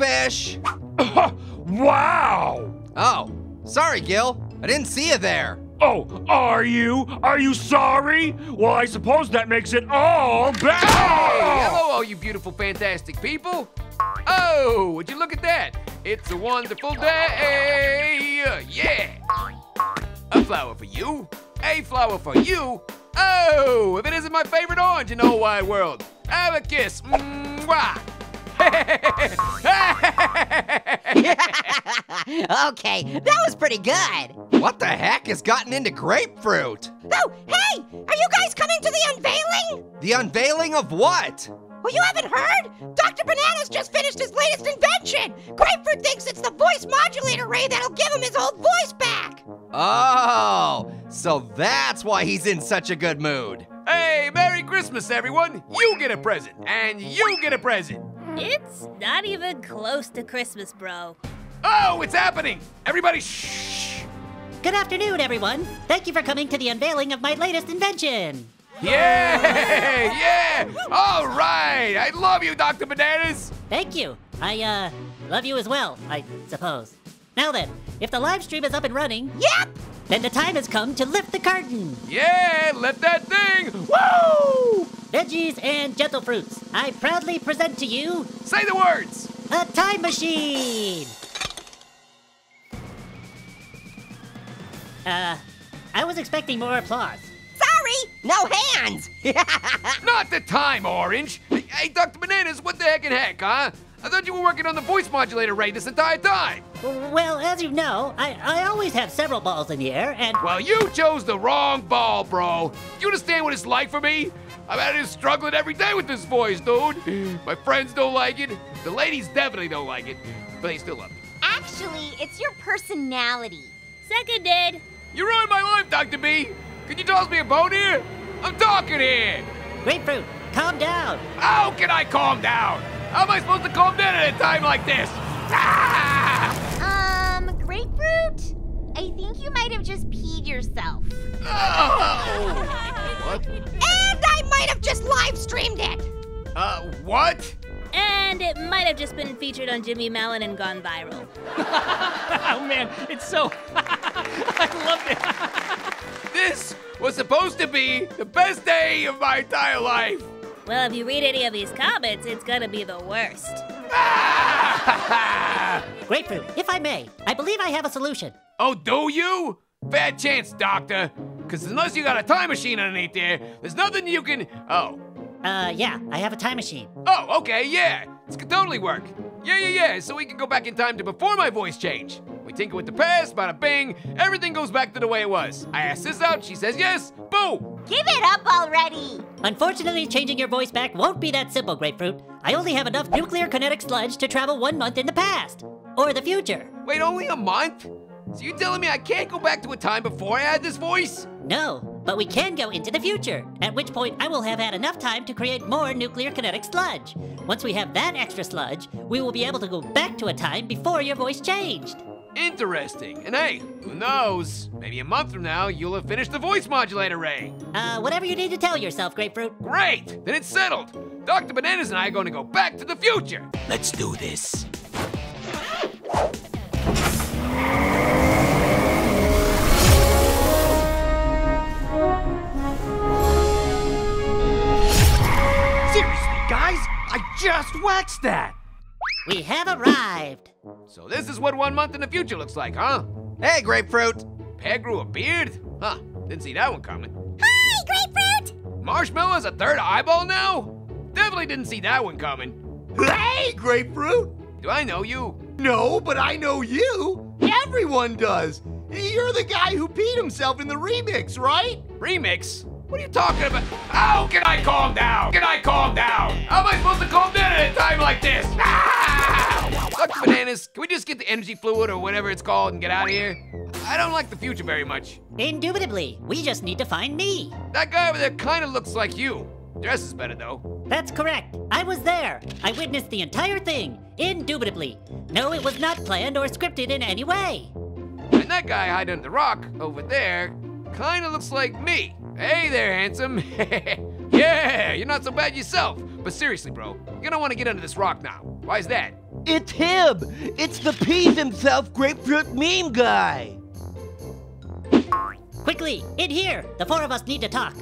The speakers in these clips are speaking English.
fish. wow! Oh, sorry, Gil. I didn't see you there. Oh, are you? Are you sorry? Well, I suppose that makes it all bad. Hey, hello, all you beautiful, fantastic people. Oh, would you look at that? It's a wonderful day. Yeah. A flower for you. A flower for you. Oh, if it isn't my favorite orange in the whole wide world. Have a kiss. Mwah. okay, that was pretty good. What the heck has gotten into grapefruit? Oh, hey! Are you guys coming to the unveiling? The unveiling of what? Well, you haven't heard? Dr. Bananas just finished his latest invention! Grapefruit thinks it's the voice modulator ray that'll give him his old voice back! Oh, so that's why he's in such a good mood. Hey, Merry Christmas, everyone. You get a present, and you get a present. It's not even close to Christmas, bro. Oh, it's happening! Everybody, shh! Good afternoon, everyone. Thank you for coming to the unveiling of my latest invention. Yeah! Yeah! All right! I love you, Dr. Bananas! Thank you. I, uh, love you as well, I suppose. Now then, if the live stream is up and running, Yep! then the time has come to lift the curtain. Yeah! Lift that thing! Woo! Veggies and gentle fruits, I proudly present to you Say the words! a time machine. Uh, I was expecting more applause. Sorry, no hands! Not the time, Orange! Hey, hey, Dr. Bananas, what the heck and heck, huh? I thought you were working on the voice modulator ray this entire time! Well, as you know, I, I always have several balls in the air, and Well, you chose the wrong ball, bro. You understand what it's like for me? I'm out here struggling every day with this voice, dude. My friends don't like it. The ladies definitely don't like it, but they still love me. Actually, it's your personality. Seconded. You ruined my life, Dr. B. Could you toss me a bone here? I'm talking here. grapefruit, calm down. How can I calm down? How am I supposed to calm down at a time like this? Ah! Grapefruit? I think you might have just peed yourself. Oh. What? and I might have just live streamed it! Uh, what? And it might have just been featured on Jimmy Fallon and gone viral. Oh man, it's so. I love it. This was supposed to be the best day of my entire life. Well, if you read any of these comments, it's gonna be the worst. Grapefruit, if I may, I believe I have a solution. oh, do you? Bad chance, Doctor. Because unless you got a time machine underneath there, there's nothing you can. Oh. Uh, yeah, I have a time machine. Oh, okay, yeah. This could totally work. Yeah, yeah, yeah. So we can go back in time to before my voice change. We tinker with the past, bada bing, everything goes back to the way it was. I ask this out, she says yes, boom. Give it up already! Unfortunately, changing your voice back won't be that simple, Grapefruit. I only have enough nuclear kinetic sludge to travel one month in the past. Or the future. Wait, only a month? So you're telling me I can't go back to a time before I had this voice? No, but we can go into the future, at which point I will have had enough time to create more nuclear kinetic sludge. Once we have that extra sludge, we will be able to go back to a time before your voice changed. Interesting. And hey, who knows? Maybe a month from now, you'll have finished the voice modulator ray. Uh, whatever you need to tell yourself, Grapefruit. Great! Then it's settled. Dr. Bananas and I are going to go back to the future. Let's do this. Just waxed that. We have arrived. So this is what one month in the future looks like, huh? Hey, Grapefruit. Pear grew a beard? Huh, didn't see that one coming. Hi, grapefruit! Marshmallow has a third eyeball now? Definitely didn't see that one coming. Hey, Grapefruit! Do I know you? No, but I know you. Everyone does. You're the guy who peed himself in the remix, right? Remix? What are you talking about? How can I calm down? Can I calm down? How am I supposed to calm down at a time like this? Ah! Dr. Bananas, can we just get the energy fluid or whatever it's called and get out of here? I don't like the future very much. Indubitably, we just need to find me. That guy over there kind of looks like you. Dresses better though. That's correct. I was there. I witnessed the entire thing. Indubitably. No, it was not planned or scripted in any way. And that guy hiding under the rock over there kind of looks like me. Hey there, handsome. yeah, you're not so bad yourself. But seriously, bro, you're gonna want to get under this rock now. Why is that? It's him! It's the peas himself, grapefruit meme guy! Quickly, in here! The four of us need to talk.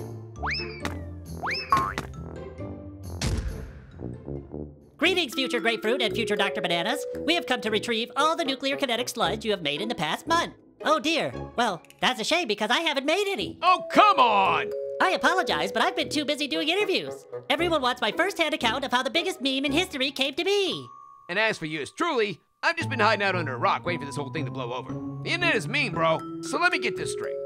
Greetings, future grapefruit and future Dr. Bananas. We have come to retrieve all the nuclear kinetic sludge you have made in the past month. Oh dear. Well, that's a shame because I haven't made any. Oh, come on! I apologize, but I've been too busy doing interviews. Everyone wants my first-hand account of how the biggest meme in history came to be. And as for you, yours truly, I've just been hiding out under a rock waiting for this whole thing to blow over. The internet is mean, bro. So let me get this straight.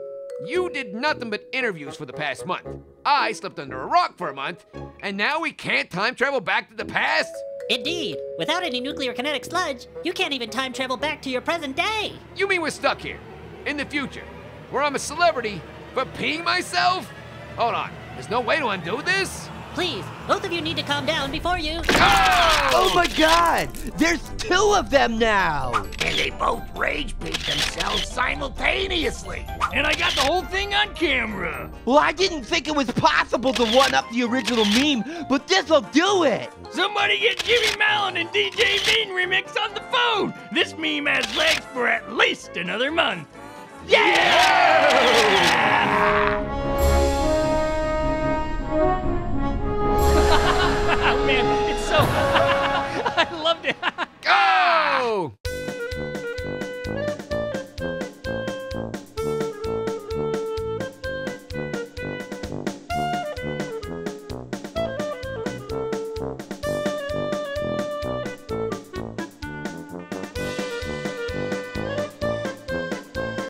You did nothing but interviews for the past month. I slept under a rock for a month, and now we can't time travel back to the past? Indeed. Without any nuclear kinetic sludge, you can't even time travel back to your present day. You mean we're stuck here, in the future, where I'm a celebrity for peeing myself? Hold on, there's no way to undo this? Please, both of you need to calm down before you. Oh my god! There's two of them now! And they both rage bait themselves simultaneously. And I got the whole thing on camera. Well, I didn't think it was possible to one up the original meme, but this'll do it! Somebody get Jimmy Fallon and DJ Bean remix on the phone. This meme has legs for at least another month. Yeah!